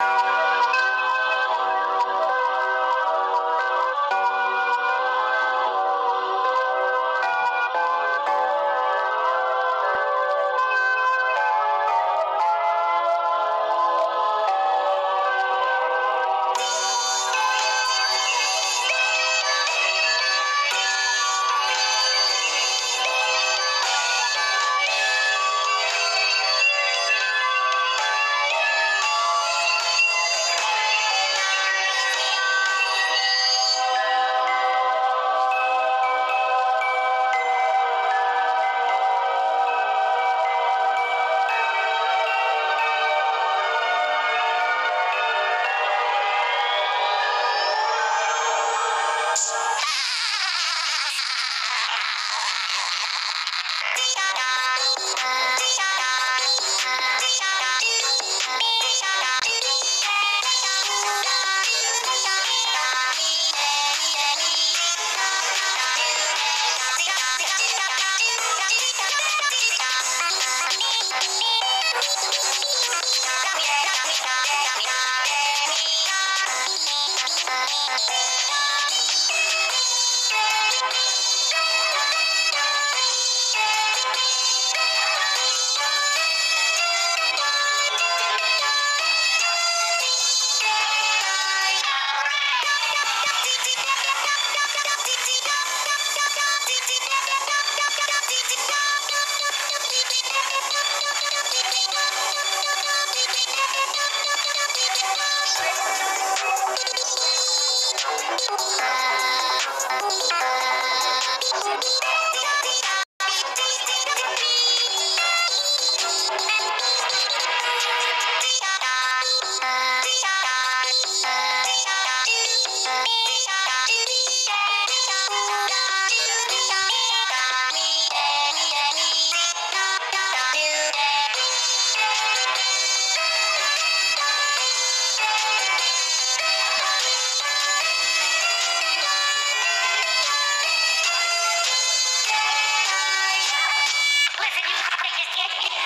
You